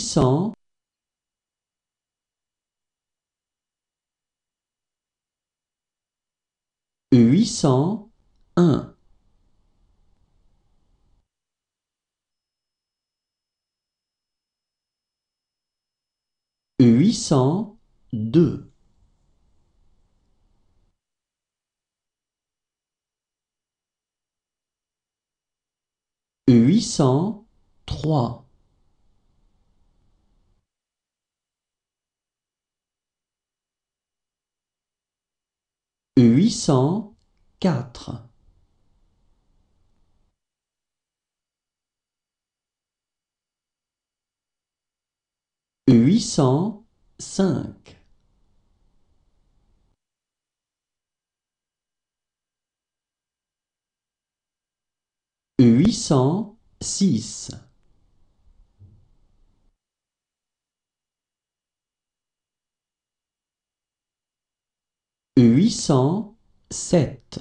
huit cent huit cent un. Huit cent deux. Huit cent trois huit cent quatre. huit cent cinq. huit cent six huit cent sept.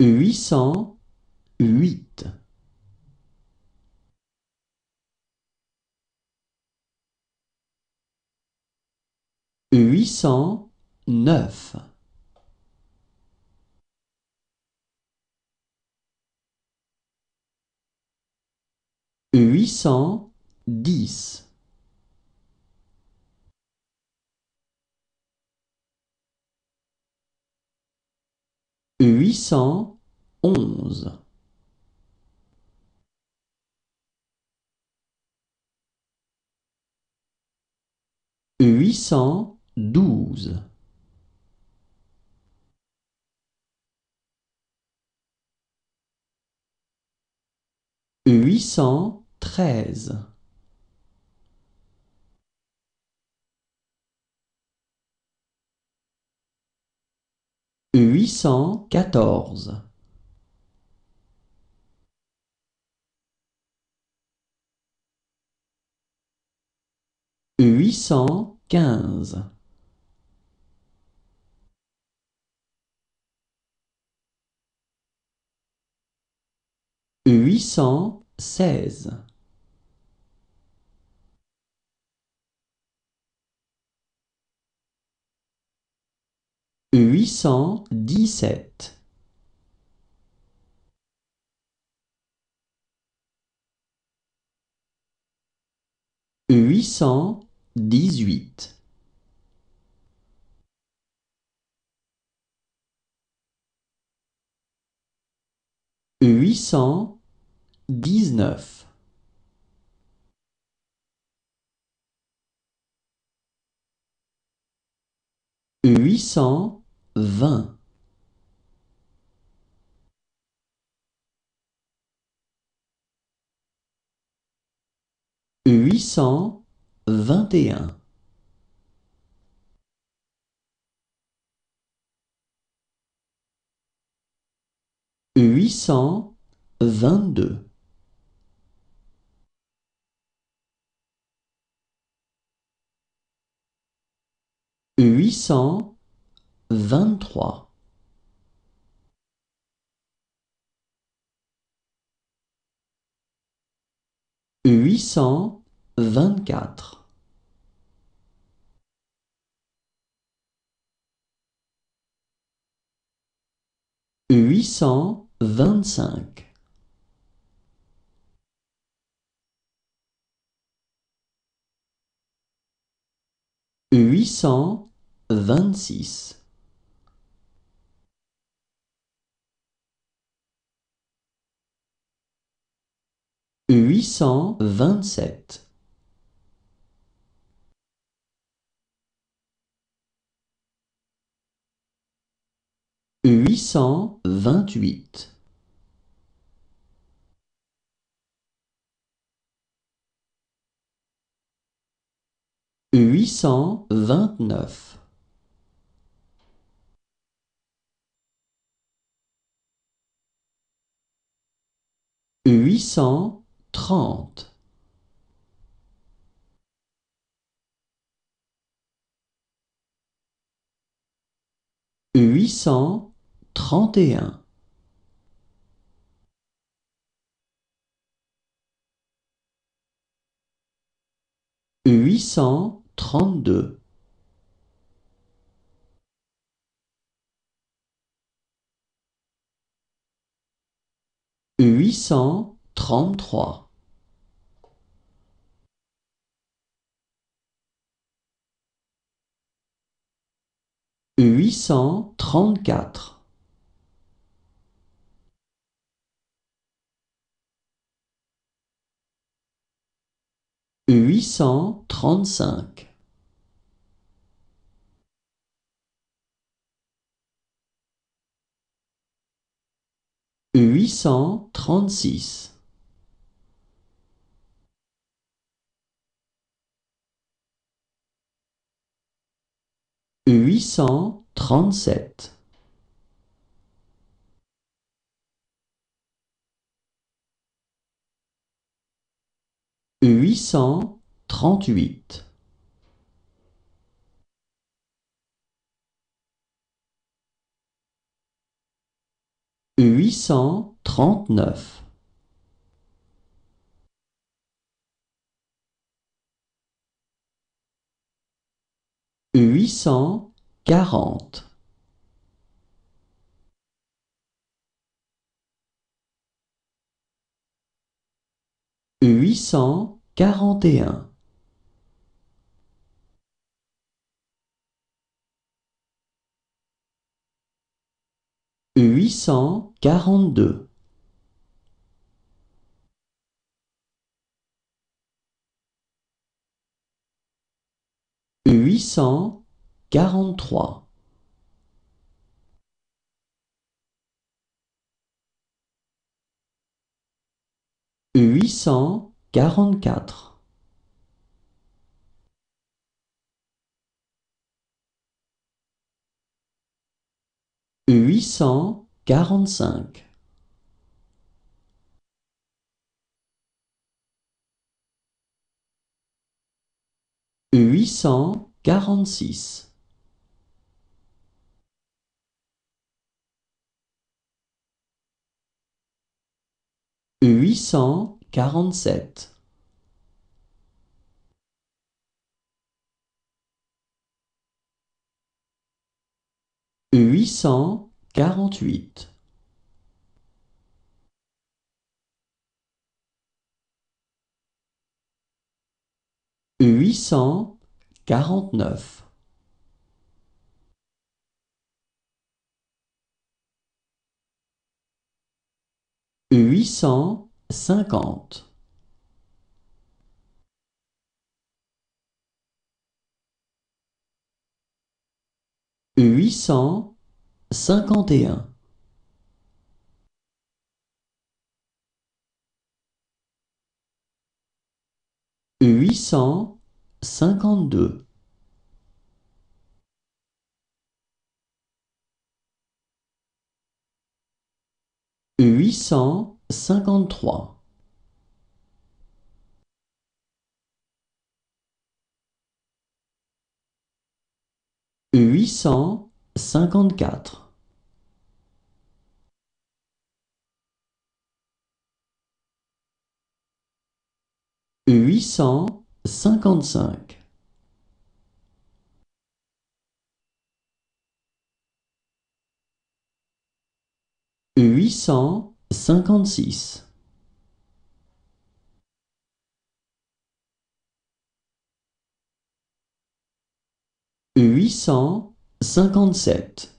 huit cent huit. huit cent neuf. huit cent dix. Huit cent onze. Huit cent douze. Huit cent treize huit cent quatorze. huit cent quinze. huit cent seize huit cent dix-sept. huit cent dix-huit. huit cent dix-neuf. huit cent vingt. huit cent vingt et un. huit cent vingt-deux. huit cent vingt-trois. huit cent vingt-quatre. huit cent vingt-cinq. huit cent vingt-six huit cent vingt-sept. huit cent vingt-huit. huit cent vingt-neuf. huit cent trente. Huit cent trente et un. Huit cent trente-deux. Huit cent trente-trois. Huit cent trente-quatre, huit cent trente-cinq, huit cent trente-six, huit cent trente-sept, huit cent trente-huit, huit cent trente-neuf, huit cent quarante, huit cent quarante et un, huit cent quarante-deux, huit cent quarante-trois, huit cent quarante-quatre, huit cent quarante-cinq, huit cent quarante-six, huit cent quarante-sept, huit cent quarante-huit, huit cent quarante-neuf, huit cent cinquante, huit cent cinquante et un, huit cent cinquante-deux, huit cent cinquante-trois, huit cent cinquante-quatre, huit cent cinquante-cinq, huit cent cinquante-six, huit cent cinquante-sept,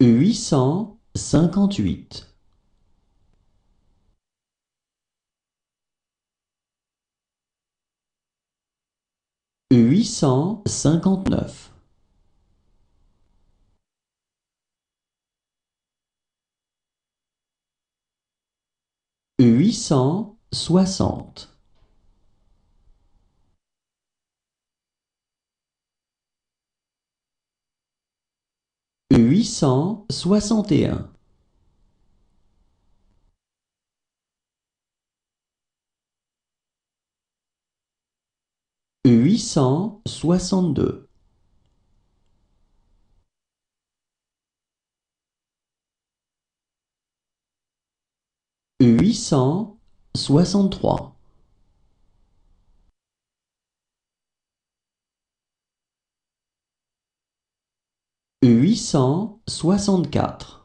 huit cent cinquante-huit, huit cent cinquante-neuf, huit cent soixante, huit cent soixante et un, huit cent soixante-deux, huit cent soixante-trois, huit cent soixante-quatre,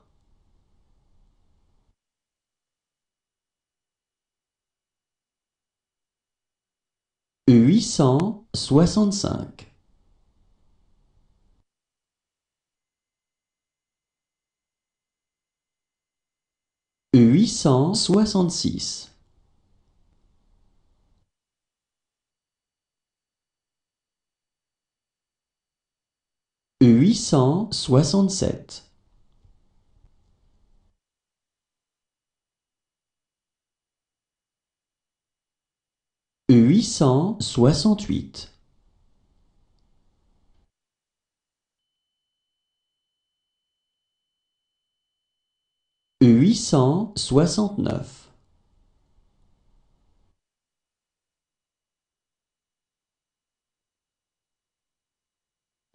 huit cent soixante-cinq, huit cent soixante-six, huit cent soixante-sept, huit cent soixante-huit, huit cent soixante-neuf,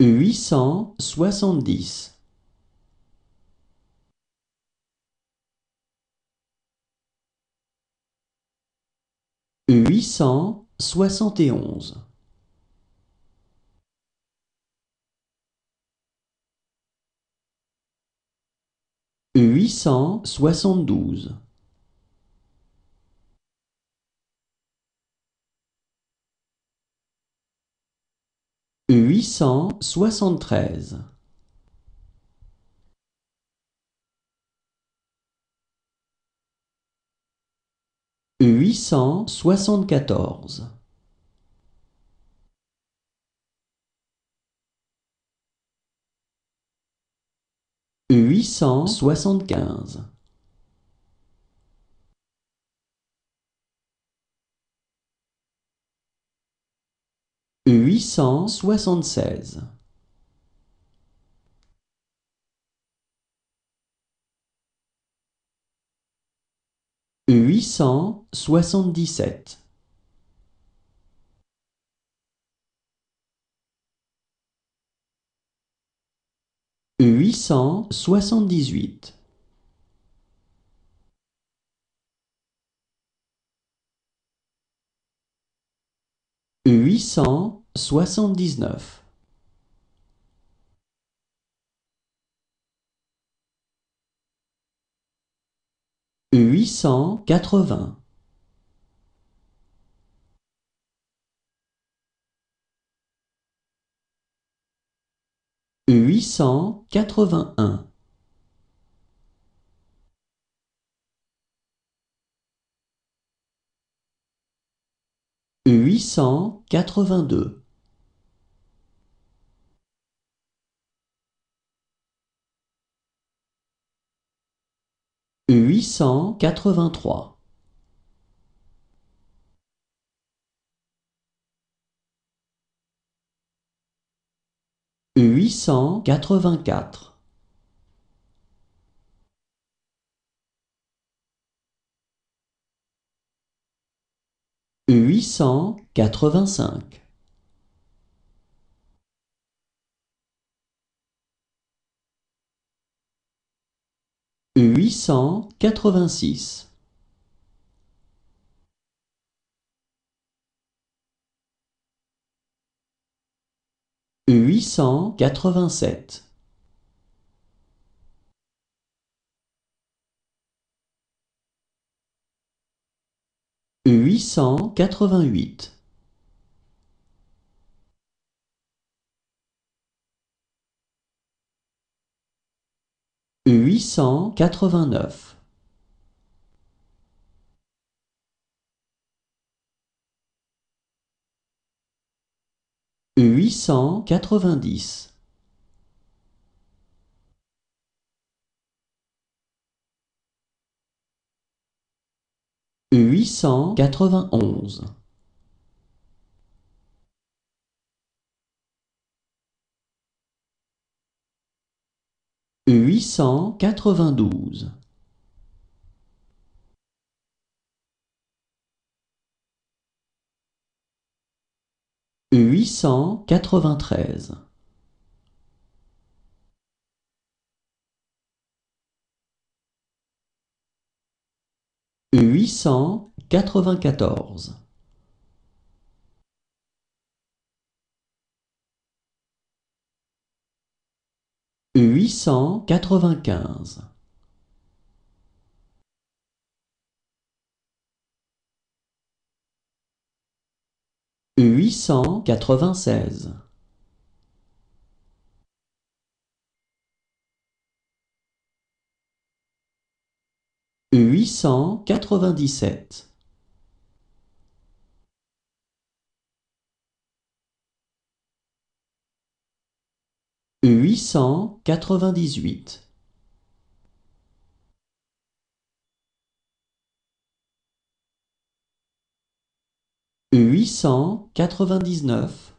huit cent soixante-dix, huit cent soixante et onze, huit cent soixante-douze, huit cent soixante-treize, huit cent soixante-quatorze, huit cent soixante-quinze, huit cent soixante-seize, huit cent soixante-dix-sept, huit cent soixante-dix-huit, huit cent soixante-dix-neuf, huit cent quatre-vingts, huit cent quatre-vingt-un, huit cent quatre-vingt-deux, huit cent quatre-vingt-trois, huit cent quatre-vingt-quatre, huit cent quatre-vingt-cinq, huit cent quatre-vingt-six, huit cent quatre-vingt-sept, huit cent quatre-vingt-huit, huit cent quatre-vingt-neuf, huit cent quatre-vingt-dix, huit cent quatre-vingt-onze, huit cent quatre-vingt-douze, huit cent quatre-vingt-treize, cent quatre-vingt-quatorze. Huit cent quatre-vingt-quinze. Huit cent quatre-vingt-seize. Huit cent quatre-vingt-dix-sept. Huit cent quatre-vingt-dix-huit. Huit cent quatre-vingt-dix-neuf.